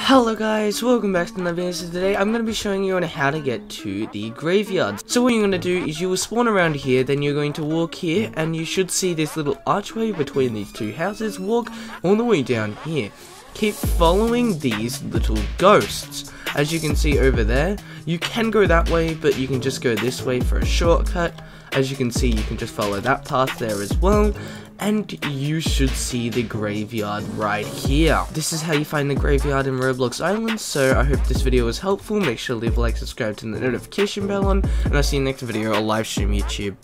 Hello guys, welcome back to another video. So today I'm going to be showing you on how to get to the graveyard. So what you're going to do is you will spawn around here, then you're going to walk here, and you should see this little archway between these two houses. Walk all the way down here. Keep following these little ghosts. As you can see over there, you can go that way, but you can just go this way for a shortcut. As you can see, you can just follow that path there as well and you should see the graveyard right here. This is how you find the graveyard in Roblox Island, so I hope this video was helpful. Make sure to leave a like, subscribe, turn the notification bell on, and I'll see you next video or live stream YouTube.